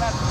that's